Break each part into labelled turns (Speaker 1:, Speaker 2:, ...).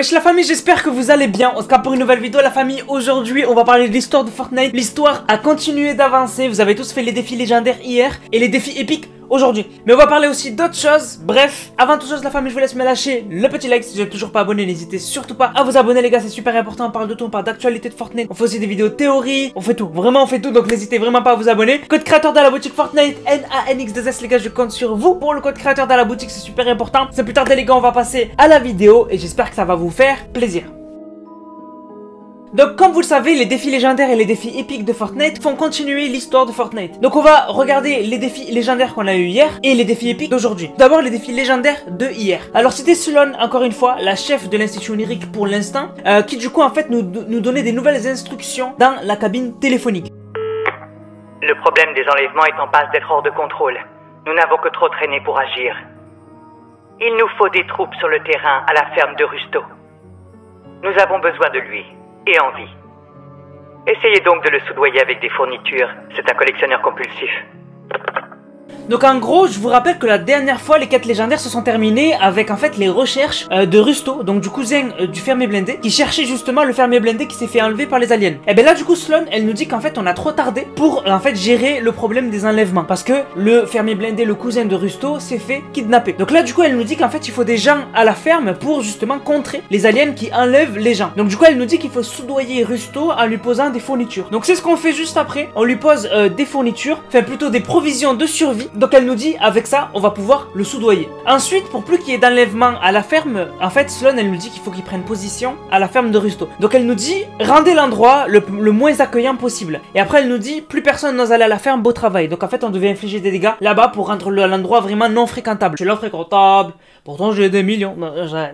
Speaker 1: Wesh la famille, j'espère que vous allez bien. On se capte pour une nouvelle vidéo la famille. Aujourd'hui, on va parler de l'histoire de Fortnite. L'histoire a continué d'avancer. Vous avez tous fait les défis légendaires hier et les défis épiques aujourd'hui. Mais on va parler aussi d'autres choses. Bref, avant toute chose, la famille, je vous laisse me lâcher le petit like. Si vous n'êtes toujours pas abonné, n'hésitez surtout pas à vous abonner, les gars. C'est super important. On parle de tout, on parle d'actualité de Fortnite. On fait aussi des vidéos théorie. On fait tout. Vraiment, on fait tout. Donc n'hésitez vraiment pas à vous abonner. Code créateur dans la boutique Fortnite, N-A-N-X-2-S, les gars. Je compte sur vous pour le code créateur dans la boutique. C'est super important. C'est plus tard, les gars, on va passer à la vidéo. Et j'espère que ça va vous faire plaisir. Donc comme vous le savez, les défis légendaires et les défis épiques de Fortnite font continuer l'histoire de Fortnite. Donc on va regarder les défis légendaires qu'on a eu hier et les défis épiques d'aujourd'hui. D'abord les défis légendaires de hier. Alors c'était Sloan, encore une fois, la chef de l'institut onirique pour l'instant, euh, qui du coup en fait nous, nous donnait des nouvelles instructions dans la cabine téléphonique.
Speaker 2: Le problème des enlèvements est en passe d'être hors de contrôle. Nous n'avons que trop traîné pour agir. Il nous faut des troupes sur le terrain à la ferme de Rusto. Nous avons besoin de lui Essayez donc de le soudoyer avec des fournitures, c'est un collectionneur compulsif.
Speaker 1: Donc en gros, je vous rappelle que la dernière fois, les quêtes légendaires se sont terminées avec en fait les recherches euh, de Rusto, donc du cousin euh, du fermier blindé, qui cherchait justement le fermier blindé qui s'est fait enlever par les aliens. Et bien là, du coup, Sloan, elle nous dit qu'en fait, on a trop tardé pour en fait gérer le problème des enlèvements, parce que le fermier blindé, le cousin de Rusto, s'est fait kidnapper. Donc là, du coup, elle nous dit qu'en fait, il faut des gens à la ferme pour justement contrer les aliens qui enlèvent les gens. Donc du coup, elle nous dit qu'il faut soudoyer Rusto en lui posant des fournitures. Donc c'est ce qu'on fait juste après. On lui pose euh, des fournitures, enfin plutôt des provisions de survie. Donc elle nous dit avec ça, on va pouvoir le soudoyer. Ensuite, pour plus qu'il y ait d'enlèvement à la ferme, en fait, Sloan, elle nous dit qu'il faut qu'il prenne position à la ferme de Rusto. Donc elle nous dit, rendez l'endroit le, moins accueillant possible. Et après, elle nous dit, plus personne n'ose aller à la ferme, beau travail. Donc en fait, on devait infliger des dégâts là-bas pour rendre l'endroit vraiment non fréquentable. C'est fréquentable. Pourtant, j'ai des millions.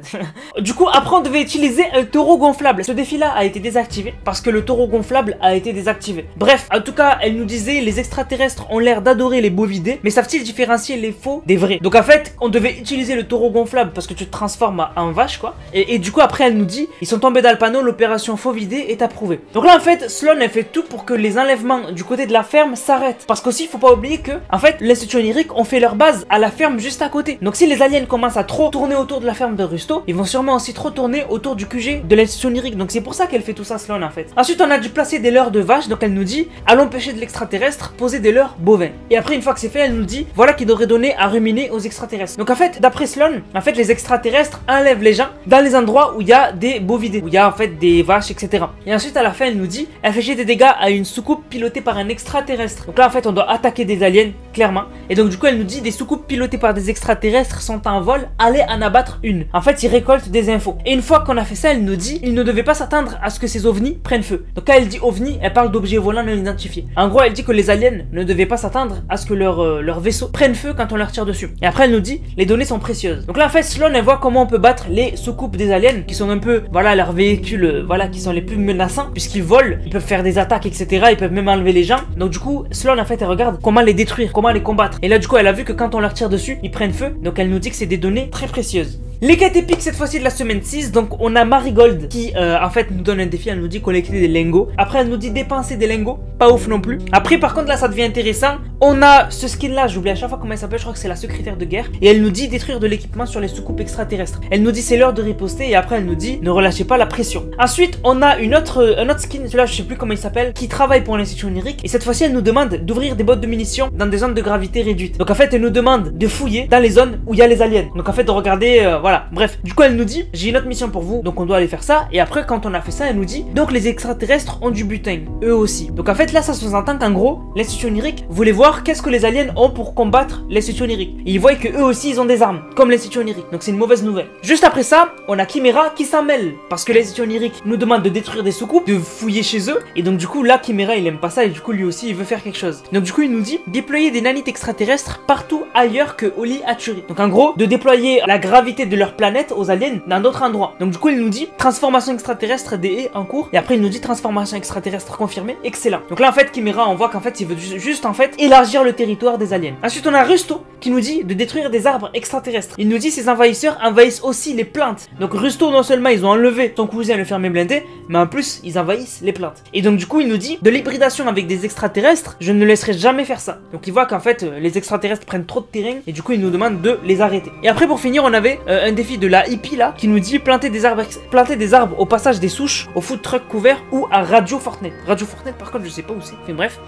Speaker 1: du coup, après, on devait utiliser un taureau gonflable. Ce défi-là a été désactivé parce que le taureau gonflable a été désactivé. Bref, en tout cas, elle nous disait, les extraterrestres ont l'air d'adorer les bovidés, mais savent-ils différencier les faux des vrais? Donc en fait, on devait utiliser le taureau gonflable parce que tu te transformes en vache, quoi. Et, du coup, après, elle nous dit, ils sont tombés dans le panneau, l'opération faux vidé est approuvée. Donc là, en fait, Sloan, elle fait tout pour que les enlèvements du côté de la ferme s'arrêtent. Parce qu'aussi, il faut pas oublier que, en fait, onirique ont fait leur base à la ferme juste à côté. Donc si les aliens commencent trop tourner autour de la ferme de Rusto, ils vont sûrement aussi trop tourner autour du QG de l'institut onirique. Donc c'est pour ça qu'elle fait tout ça, Sloan, en fait. Ensuite, on a dû placer des leurres de vaches. Donc elle nous dit, allons pêcher de l'extraterrestre, poser des leurres bovins. Et après, une fois que c'est fait, elle nous dit, voilà qui devrait donner à ruminer aux extraterrestres. Donc en fait, d'après Sloan, en fait, les extraterrestres enlèvent les gens dans les endroits où il y a des bovidés, où il y a en fait des vaches, etc. Et ensuite, à la fin, elle nous dit infliger des dégâts à une soucoupe pilotée par un extraterrestre. Donc là, en fait, on doit attaquer des aliens, clairement. Et donc, du coup, elle nous dit des soucoupes pilotées par des extraterrestres sont en vol, allez en abattre une. En fait, ils récoltent des infos. Et une fois qu'on a fait ça, elle nous dit il ne devait pas s'attendre à ce que ces ovnis prennent feu. Donc quand elle dit ovni, elle parle d'objets volants non identifiés. En gros, elle dit que les aliens ne devaient pas s'attendre à ce que leur, euh, vaisseau prenne feu quand on leur tire dessus. Et après, elle nous dit, les données sont précieuses. Donc là, en fait, Sloan, elle voit comment on peut battre les soucoupes des aliens, qui sont un peu, voilà, leurs véhicules, euh, voilà, qui sont les plus menaçants, puisqu'ils volent, ils peuvent faire des attaques, etc. Ils peuvent même enlever les gens. Donc du coup, Sloan, en fait, elle regarde comment les détruire, comment les combattre. Et là, du coup, elle a vu que quand on leur tire dessus, ils prennent feu. Donc elle nous dit que c'est des données très précieuses. Les quêtes épiques cette fois-ci de la semaine 6, donc on a Marigold qui euh, en fait nous donne un défi, elle nous dit collecter des lingots. Après elle nous dit dépenser des lingots, pas ouf non plus. Après par contre là ça devient intéressant, on a ce skin là, j'oublie à chaque fois comment elle s'appelle, je crois que c'est la secrétaire de guerre. Et elle nous dit détruire de l'équipement sur les soucoupes extraterrestres. Elle nous dit c'est l'heure de riposter et après elle nous dit ne relâchez pas la pression. Ensuite on a une autre, un autre skin, celui-là je sais plus comment il s'appelle, qui travaille pour l'institut onirique. Et cette fois-ci elle nous demande d'ouvrir des bottes de munitions dans des zones de gravité réduites. Donc en fait elle nous demande de fouiller dans les zones où il y a les aliens. Donc en fait de regarder, euh, voilà, bref. Du coup elle nous dit j'ai une autre mission pour vous, donc on doit aller faire ça. Et après quand on a fait ça, elle nous dit donc les extraterrestres ont du butin, eux aussi. Donc en fait là ça se entend qu'en gros l'institut onirique voulait voir qu'est-ce que les aliens ont pour combattre l'institut onirique. Et ils voient que eux aussi ils ont des armes, comme l'institut onirique. Donc c'est une mauvaise nouvelle. Juste après ça, on a Chimera qui s'en mêle parce que l'institut onirique nous demande de détruire des soucoupes, de fouiller chez eux. Et donc du coup là Chimera il aime pas ça et du coup lui aussi il veut faire quelque chose. Donc du coup il nous dit déployer des nanites extraterrestres partout ailleurs que Oli Hatchery. Donc en gros de déployer la gravité de leur planète aux aliens dans d'autres endroits. Donc du coup il nous dit transformation extraterrestre haies en cours et après il nous dit transformation extraterrestre confirmée, excellent. Donc là en fait Chimera on voit qu'en fait il veut juste en fait élargir le territoire des aliens. Ensuite on a Rusto qui nous dit de détruire des arbres extraterrestres. Il nous dit ces envahisseurs envahissent aussi les plantes. Donc Rusto non seulement ils ont enlevé son cousin le fermier blindé, mais en plus ils envahissent les plantes. Et donc du coup il nous dit de l'hybridation avec des extraterrestres, je ne laisserai jamais faire ça. Donc il voit qu'en fait les extraterrestres prennent trop de terrain et du coup il nous demande de les arrêter. Et après pour finir on avait euh, un défi de la hippie là qui nous dit planter des arbres, planter des arbres au passage des souches, au food truck couvert ou à Radio Fortnite. Radio Fortnite, par contre, je sais pas où c'est. Enfin bref.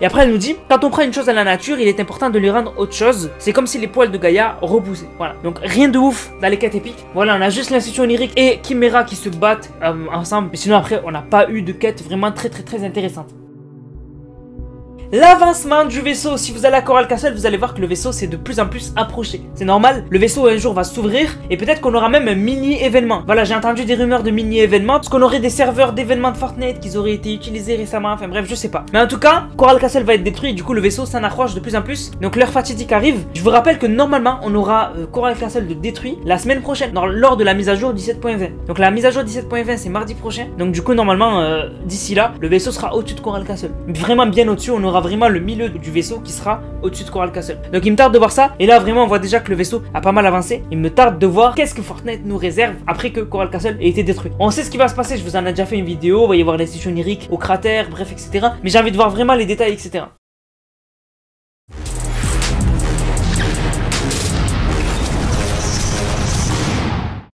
Speaker 1: Et après, elle nous dit quand on prend une chose à la nature, il est important de lui rendre autre chose. C'est comme si les poils de Gaïa repoussaient. Voilà. Donc rien de ouf dans les quêtes épiques. Voilà, on a juste l'institution onirique et Chimera qui se battent euh, ensemble. Mais sinon, après, on n'a pas eu de quête vraiment très très très intéressante. L'avancement du vaisseau, si vous allez à Coral Castle, vous allez voir que le vaisseau s'est de plus en plus approché. C'est normal, le vaisseau un jour va s'ouvrir et peut-être qu'on aura même un mini événement. Voilà, j'ai entendu des rumeurs de mini événements, parce qu'on aurait des serveurs d'événements de Fortnite qui auraient été utilisés récemment, enfin bref, je sais pas. Mais en tout cas, Coral Castle va être détruit du coup le vaisseau s'en approche de plus en plus. Donc l'heure fatidique arrive. Je vous rappelle que normalement, on aura euh, Coral Castle détruit la semaine prochaine, lors de la mise à jour 17.20. Donc la mise à jour 17.20 c'est mardi prochain. Donc du coup, normalement, euh, d'ici là, le vaisseau sera au-dessus de Coral Castle. Vraiment bien au-dessus, on aura vraiment le milieu du vaisseau qui sera au-dessus de Coral Castle. Donc il me tarde de voir ça. Et là vraiment on voit déjà que le vaisseau a pas mal avancé. Il me tarde de voir qu'est-ce que Fortnite nous réserve après que Coral Castle ait été détruit. On sait ce qui va se passer. Je vous en ai déjà fait une vidéo. Vous voyez voir les stations oniriques au cratère, bref, etc. Mais j'ai envie de voir vraiment les détails, etc.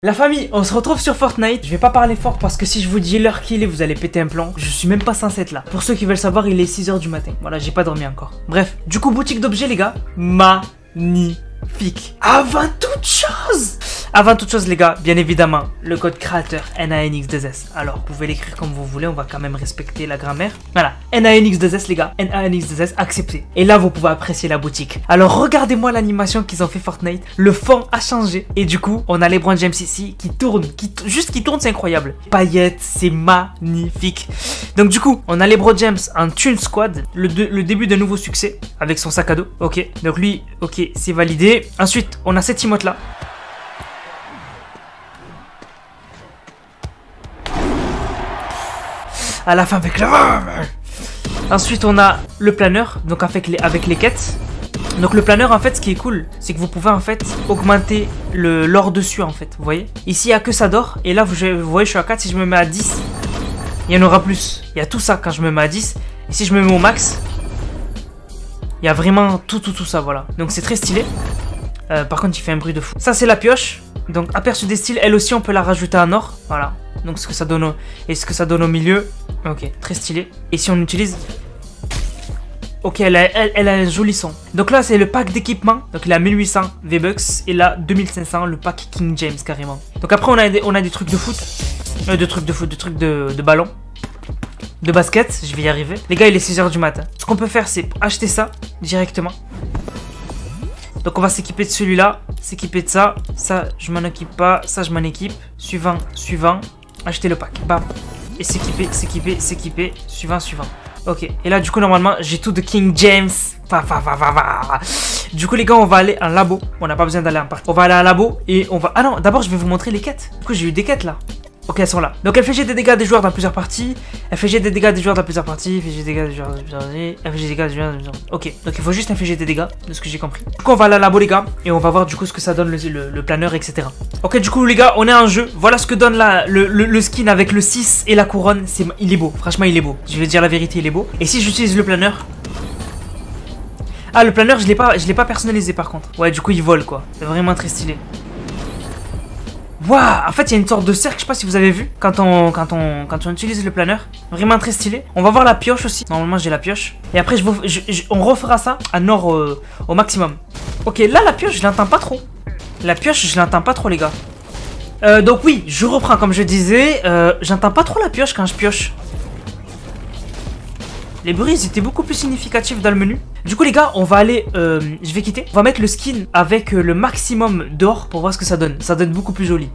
Speaker 1: La famille, on se retrouve sur Fortnite. Je vais pas parler fort parce que si je vous dis l'heure qu'il est, vous allez péter un plan. Je suis même pas censé être là. Pour ceux qui veulent savoir, il est 6h du matin. Voilà, j'ai pas dormi encore. Bref, du coup, boutique d'objets, les gars. Magnifique. Avant toute chose avant toute chose les gars, bien évidemment, le code créateur NANX2S. Alors, vous pouvez l'écrire comme vous voulez, on va quand même respecter la grammaire. Voilà, NANX2S les gars, NANX2S, accepté. Et là, vous pouvez apprécier la boutique. Alors, regardez-moi l'animation qu'ils ont fait Fortnite. Le fond a changé. Et du coup, on a les James ici qui tournent, qui juste qui tournent, c'est incroyable. Paillettes, c'est magnifique. Donc du coup, on a les James en Tune Squad, le, le début d'un nouveau succès avec son sac à dos. Ok, donc lui, ok, c'est validé. Ensuite, on a cette emote là. À la fin avec le... Ensuite, on a le planeur, donc avec les, avec les quêtes. Donc le planeur, en fait, ce qui est cool, c'est que vous pouvez, en fait, augmenter l'or dessus, en fait, vous voyez Ici, il n'y a que ça d'or, et là, vous, voyez, je suis à 4, si je me mets à 10, il y en aura plus. Il y a tout ça quand je me mets à 10, et si je me mets au max, il y a vraiment tout, tout, tout ça, voilà. Donc c'est très stylé. Euh, par contre, il fait un bruit de fou. Ça, c'est la pioche. Donc, aperçu des styles, elle aussi, on peut la rajouter en or. Voilà. Donc, ce que ça donne au... Et ce que ça donne au milieu. Ok, très stylé. Et si on utilise... Ok, elle a, un joli son. Donc là, c'est le pack d'équipement. Donc il a 1800 V-Bucks. Et là, 2500, le pack King James, carrément. Donc après, on a des, on a des trucs de foot. Euh, de trucs de foot, de trucs de, de ballon. De basket, je vais y arriver. Les gars, il est 6h du matin. Ce qu'on peut faire, c'est acheter ça directement. Donc on va s'équiper de celui-là, s'équiper de ça. Ça, je m'en occupe pas. Ça, je m'en équipe. Suivant, suivant. Acheter le pack. Bam. Et s'équiper, s'équiper, s'équiper. Suivant, suivant. Ok. Et là, du coup, normalement, j'ai tout de King James. Va, va, va, va, va. Du coup, les gars, on va aller en labo. On n'a pas besoin d'aller en parc. On va aller en labo et on va... Ah non, d'abord, je vais vous montrer les quêtes. Du coup, j'ai eu des quêtes, là. Ok, elles sont là. Donc elle fait des dégâts des joueurs dans plusieurs parties. Elle fait des dégâts des joueurs dans plusieurs parties. Elle fait des dégâts des joueurs dans plusieurs parties. Elle fait des dégâts des joueurs dans plusieurs Ok, donc il faut juste infliger des dégâts, de ce que j'ai compris. Du coup, on va à la labo, les gars, et on va voir du coup ce que ça donne le, le, planeur, etc. Ok, du coup, les gars, on est en jeu. Voilà ce que donne la, le, le, skin avec le 6 et la couronne. Il est beau, franchement, il est beau. Je vais dire la vérité, il est beau. Et si j'utilise le planeur, ah, le planeur, je l'ai pas, l'ai pas personnalisé par contre. Ouais, du coup, il vole quoi. C'est vraiment très stylé. Waouh En fait, il y a une sorte de cercle, je sais pas si vous avez vu, quand on, quand on, quand on utilise le planeur. Vraiment très stylé. On va voir la pioche aussi. Normalement, j'ai la pioche. Et après, je, je, on refera ça à nord euh, au maximum. Ok, là, la pioche, je l'entends pas trop. La pioche, je l'entends pas trop, les gars. Euh, donc oui, je reprends comme je disais. Euh, j'entends pas trop la pioche quand je pioche. Les bruits étaient beaucoup plus significatifs dans le menu. Du coup les gars, on va aller, euh, je vais quitter. On va mettre le skin avec euh, le maximum d'or pour voir ce que ça donne. Ça donne beaucoup plus joli.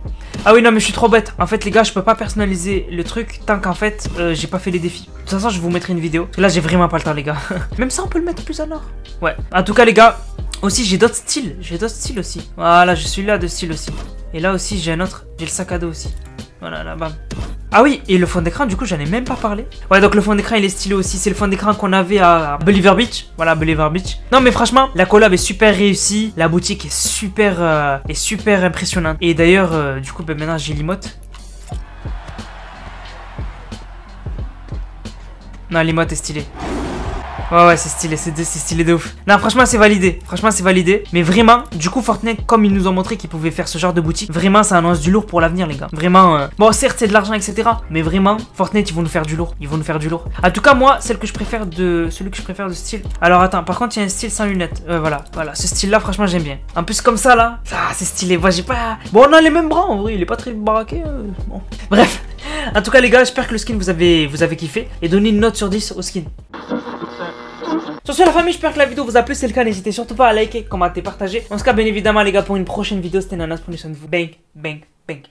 Speaker 1: Ah oui non mais je suis trop bête. En fait les gars, je peux pas personnaliser le truc tant qu'en fait euh, j'ai pas fait les défis. De toute façon je vous mettrai une vidéo. là j'ai vraiment pas le temps les gars. Même ça on peut le mettre plus en or. Ouais. En tout cas les gars, aussi j'ai d'autres styles. J'ai d'autres styles aussi. Voilà, je suis là de style aussi. Et là aussi j'ai un autre. J'ai le sac à dos aussi. Voilà là bam. Ah oui, et le fond d'écran, du coup, j'en ai même pas parlé. Ouais, donc le fond d'écran, il est stylé aussi. C'est le fond d'écran qu'on avait à Believer Beach. Voilà, Believer Beach. Non, mais franchement, la collab est super réussie. La boutique est super, euh, est super impressionnante. Et d'ailleurs, euh, du coup, ben, maintenant, j'ai l'imote. Non, l'imote est stylé. Ouais, ouais, c'est stylé, c'est stylé de ouf. Non, franchement, c'est validé. Franchement, c'est validé. Mais vraiment, du coup, Fortnite, comme ils nous ont montré qu'ils pouvaient faire ce genre de boutique, vraiment, ça annonce du lourd pour l'avenir, les gars. Vraiment, euh, bon, certes, c'est de l'argent, etc. Mais vraiment, Fortnite, ils vont nous faire du lourd. Ils vont nous faire du lourd. En tout cas, moi, celle que je préfère de. Celui que je préfère de style. Alors, attends, par contre, il y a un style sans lunettes. Euh, voilà, voilà. Ce style-là, franchement, j'aime bien. En plus, comme ça, là, ah, c'est stylé. Moi, j'ai pas. Bon, on a les mêmes bras, en vrai. Il est pas très baraqué. euh, Bon. Bref. En tout cas, les gars, j'espère que le skin vous avez, vous avez kiffé. Et donnez une note sur 10 au skin. Sur ce la famille, j'espère que la vidéo vous a plu, c'est le cas, n'hésitez surtout pas à liker, commenter, partager. On se capte bien évidemment les gars pour une prochaine vidéo, c'était Nanas, prenez soin de vous. Bang, bang, bang.